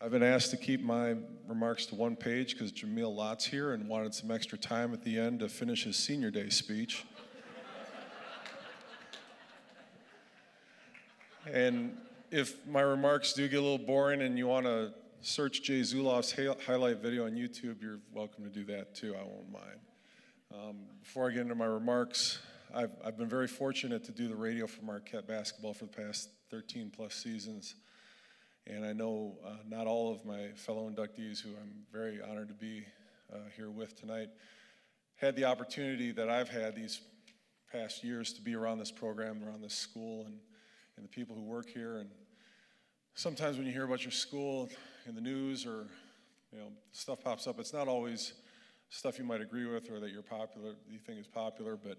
I've been asked to keep my remarks to one page because Jameel Lott's here and wanted some extra time at the end to finish his senior day speech. and if my remarks do get a little boring and you want to search Jay Zulof's highlight video on YouTube, you're welcome to do that too. I won't mind. Um, before I get into my remarks, I've, I've been very fortunate to do the radio for Marquette basketball for the past 13 plus seasons. And I know uh, not all of my fellow inductees, who I'm very honored to be uh, here with tonight, had the opportunity that I've had these past years to be around this program, around this school, and, and the people who work here. And sometimes when you hear about your school in the news or you know stuff pops up, it's not always stuff you might agree with or that you're popular, you think is popular, but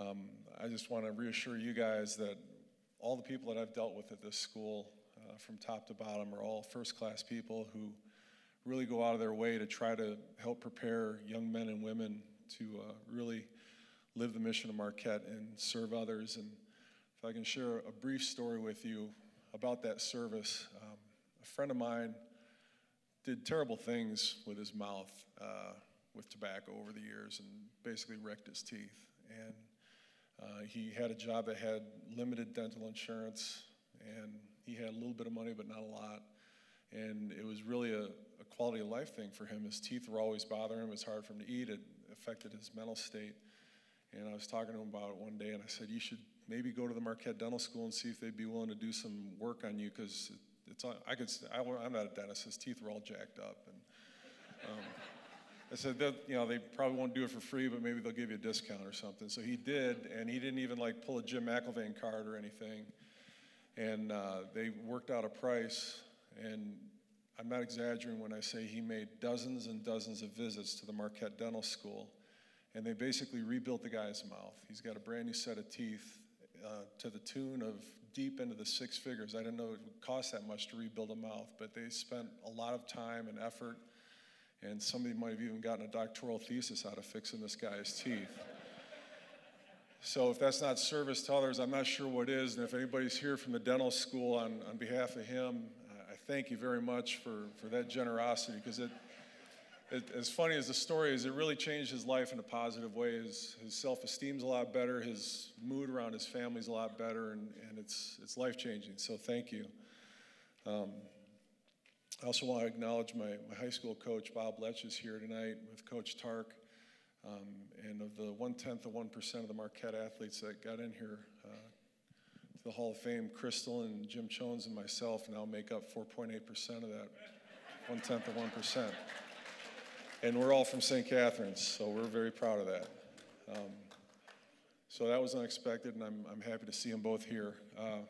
um, I just want to reassure you guys that all the people that I've dealt with at this school uh, from top to bottom are all first class people who really go out of their way to try to help prepare young men and women to uh, really live the mission of Marquette and serve others. And if I can share a brief story with you about that service, um, a friend of mine did terrible things with his mouth uh, with tobacco over the years and basically wrecked his teeth. And uh, he had a job that had limited dental insurance and he had a little bit of money, but not a lot. And it was really a, a quality of life thing for him. His teeth were always bothering him. It was hard for him to eat. It affected his mental state. And I was talking to him about it one day, and I said, You should maybe go to the Marquette Dental School and see if they'd be willing to do some work on you because it's I could I, am not a dentist. His teeth were all jacked up, and um, I said you know they probably won't do it for free, but maybe they'll give you a discount or something. So he did, and he didn't even like pull a Jim McIlvaine card or anything and uh, they worked out a price. And I'm not exaggerating when I say he made dozens and dozens of visits to the Marquette Dental School, and they basically rebuilt the guy's mouth. He's got a brand new set of teeth uh, to the tune of deep into the six figures. I didn't know it would cost that much to rebuild a mouth, but they spent a lot of time and effort, and somebody might have even gotten a doctoral thesis out of fixing this guy's teeth. So if that's not service to others, I'm not sure what is. And if anybody's here from the dental school on, on behalf of him, I thank you very much for, for that generosity because it, it, as funny as the story is, it really changed his life in a positive way. His, his self-esteem's a lot better, his mood around his family's a lot better, and, and it's, it's life-changing. So thank you. Um, I also want to acknowledge my, my high school coach, Bob Letch, is here tonight with Coach Tark. Um, and of the one tenth of 1% of the Marquette athletes that got in here uh, to the Hall of Fame, Crystal and Jim Jones and myself now make up 4.8% of that one tenth of 1%. And we're all from St. Catherine's, so we're very proud of that. Um, so that was unexpected, and I'm, I'm happy to see them both here. Uh,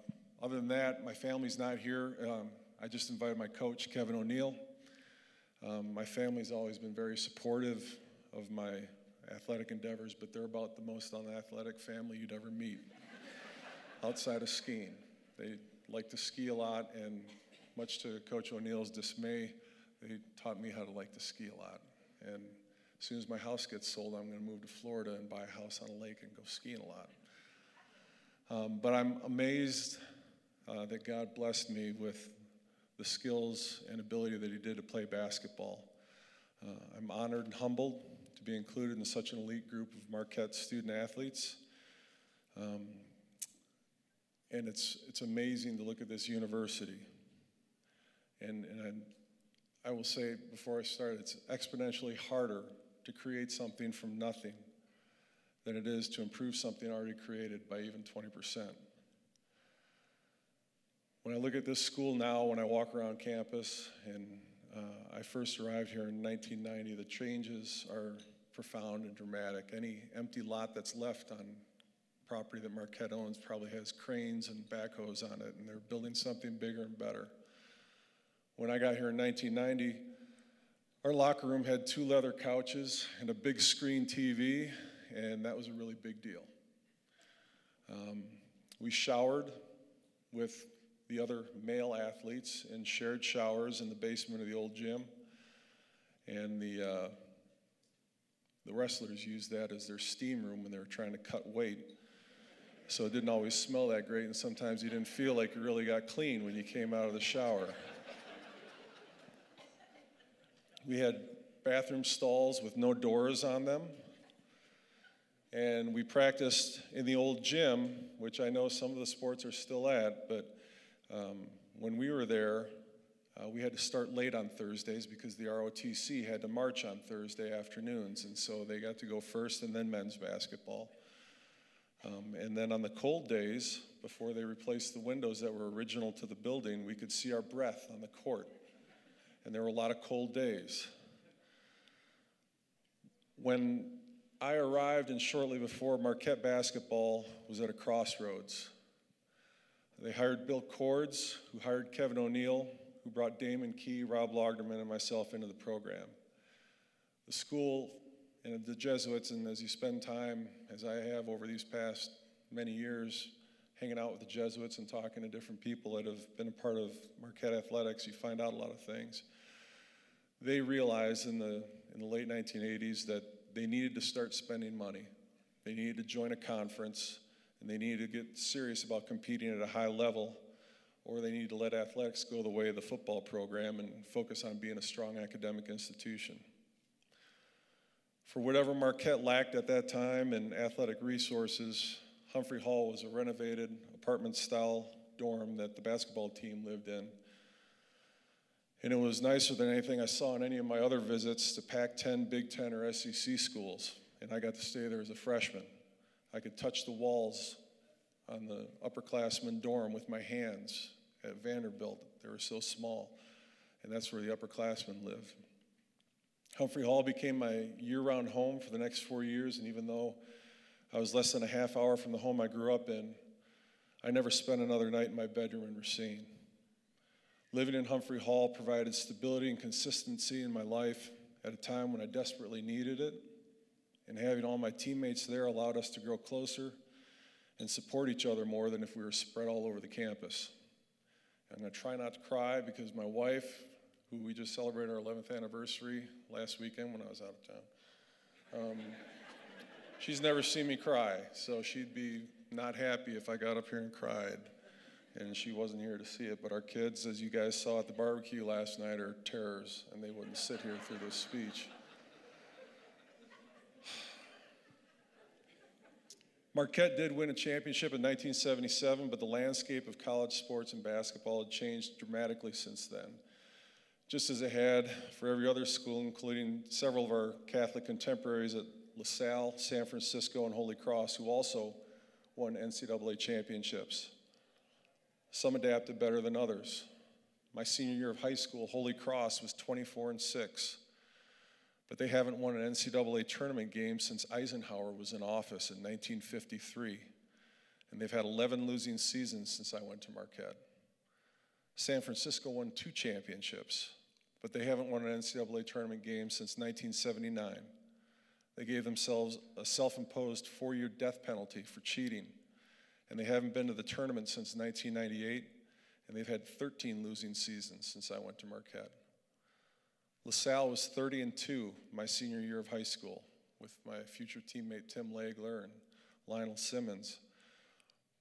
other than that, my family's not here. Um, I just invited my coach, Kevin O'Neill. Um, my family's always been very supportive of my athletic endeavors, but they're about the most unathletic family you'd ever meet outside of skiing. They like to ski a lot, and much to Coach O'Neill's dismay, they taught me how to like to ski a lot. And as soon as my house gets sold, I'm going to move to Florida and buy a house on a lake and go skiing a lot. Um, but I'm amazed uh, that God blessed me with the skills and ability that He did to play basketball. Uh, I'm honored and humbled be included in such an elite group of Marquette student athletes. Um, and it's, it's amazing to look at this university. And, and I, I will say before I start, it's exponentially harder to create something from nothing than it is to improve something already created by even 20%. When I look at this school now, when I walk around campus and uh, I first arrived here in 1990. The changes are profound and dramatic. Any empty lot that's left on property that Marquette owns probably has cranes and backhoes on it, and they're building something bigger and better. When I got here in 1990, our locker room had two leather couches and a big screen TV, and that was a really big deal. Um, we showered with the other male athletes in shared showers in the basement of the old gym. And the, uh, the wrestlers used that as their steam room when they were trying to cut weight. So it didn't always smell that great, and sometimes you didn't feel like you really got clean when you came out of the shower. We had bathroom stalls with no doors on them. And we practiced in the old gym, which I know some of the sports are still at, but um, when we were there, uh, we had to start late on Thursdays because the ROTC had to march on Thursday afternoons, and so they got to go first and then men's basketball. Um, and then on the cold days, before they replaced the windows that were original to the building, we could see our breath on the court. And there were a lot of cold days. When I arrived, and shortly before, Marquette basketball was at a crossroads. They hired Bill Cords, who hired Kevin O'Neill, who brought Damon Key, Rob Logterman, and myself into the program. The school and the Jesuits, and as you spend time, as I have over these past many years, hanging out with the Jesuits and talking to different people that have been a part of Marquette athletics, you find out a lot of things. They realized in the, in the late 1980s that they needed to start spending money. They needed to join a conference, and they needed to get serious about competing at a high level, or they need to let athletics go the way of the football program and focus on being a strong academic institution. For whatever Marquette lacked at that time in athletic resources, Humphrey Hall was a renovated apartment style dorm that the basketball team lived in. And it was nicer than anything I saw in any of my other visits to Pac 10, Big 10, or SEC schools. And I got to stay there as a freshman. I could touch the walls on the upperclassmen dorm with my hands at Vanderbilt. They were so small. And that's where the upperclassmen lived. Humphrey Hall became my year round home for the next four years. And even though I was less than a half hour from the home I grew up in, I never spent another night in my bedroom in Racine. Living in Humphrey Hall provided stability and consistency in my life at a time when I desperately needed it. And having all my teammates there allowed us to grow closer and support each other more than if we were spread all over the campus. I'm going to try not to cry because my wife, who we just celebrated our 11th anniversary last weekend when I was out of town, um, she's never seen me cry, so she'd be not happy if I got up here and cried and she wasn't here to see it. But our kids, as you guys saw at the barbecue last night, are terrors, and they wouldn't sit here through this speech. Marquette did win a championship in 1977, but the landscape of college sports and basketball had changed dramatically since then. Just as it had for every other school, including several of our Catholic contemporaries at LaSalle, San Francisco, and Holy Cross, who also won NCAA championships. Some adapted better than others. My senior year of high school, Holy Cross was 24 and 6, but they haven't won an NCAA tournament game since Eisenhower was in office in 1953. And they've had 11 losing seasons since I went to Marquette. San Francisco won two championships, but they haven't won an NCAA tournament game since 1979. They gave themselves a self imposed four year death penalty for cheating and they haven't been to the tournament since 1998, and they've had 13 losing seasons since I went to Marquette. LaSalle was 30 and 2 my senior year of high school with my future teammate Tim Legler and Lionel Simmons.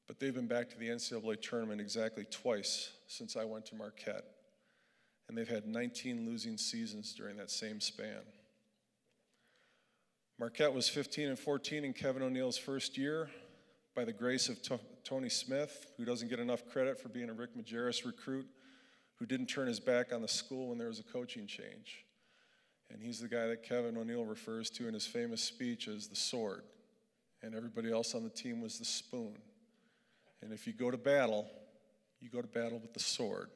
But they've been back to the NCAA tournament exactly twice since I went to Marquette. And they've had 19 losing seasons during that same span. Marquette was 15 and 14 in Kevin O'Neill's first year, by the grace of Tony Smith, who doesn't get enough credit for being a Rick Majerus recruit, who didn't turn his back on the school when there was a coaching change. And he's the guy that Kevin O'Neill refers to in his famous speech as the sword. And everybody else on the team was the spoon. And if you go to battle, you go to battle with the sword.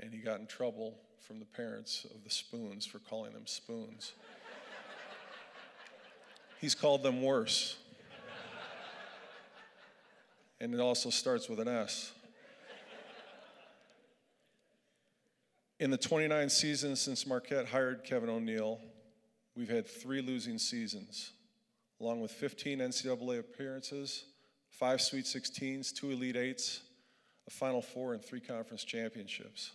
And he got in trouble from the parents of the spoons for calling them spoons. He's called them worse and it also starts with an S. In the 29 seasons since Marquette hired Kevin O'Neill, we've had three losing seasons, along with 15 NCAA appearances, five Sweet 16s, two Elite Eights, a Final Four, and three conference championships.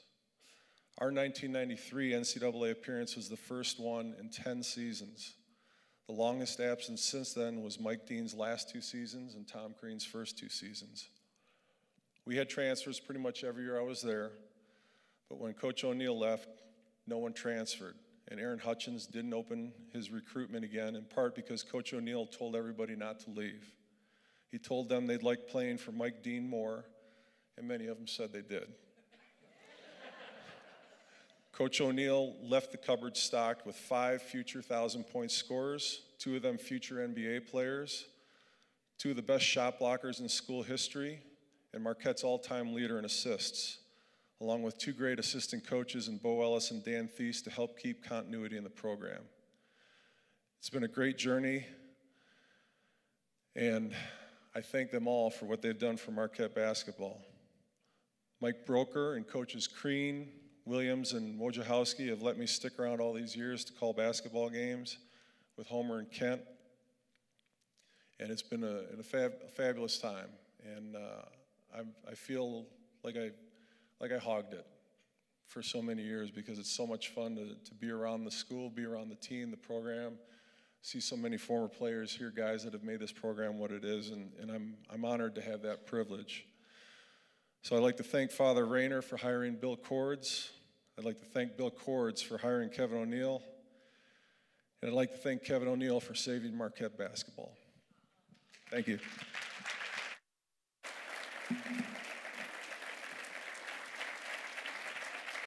Our 1993 NCAA appearance was the first one in 10 seasons. The longest absence since then was Mike Deane's last two seasons and Tom Crean's first two seasons. We had transfers pretty much every year I was there, but when Coach O'Neill left, no one transferred. and Aaron Hutchins didn't open his recruitment again, in part because Coach O'Neill told everybody not to leave. He told them they'd like playing for Mike Deane more, and many of them said they did. Coach O'Neill left the cupboard stocked with five future thousand point scorers, two of them future NBA players, two of the best shot blockers in school history, and Marquette's all time leader in assists, along with two great assistant coaches in Bo Ellis and Dan Thies to help keep continuity in the program. It's been a great journey, and I thank them all for what they've done for Marquette basketball. Mike Broeker and coaches Crean, Williams, and Wojciechowski have let me stick around all these years to call basketball games with Homer and Kent. And it's been a, a, fab, a fabulous time. And uh, I feel like I, like I hogged it for so many years because it's so much fun to, to be around the school, be around the team, the program, see so many former players here, guys that have made this program what it is, and, and I'm, I'm honored to have that privilege. So I'd like to thank Father Raynor for hiring Bill Cords. I'd like to thank Bill Cords for hiring Kevin O'Neill. And I'd like to thank Kevin O'Neill for saving Marquette basketball. Thank you.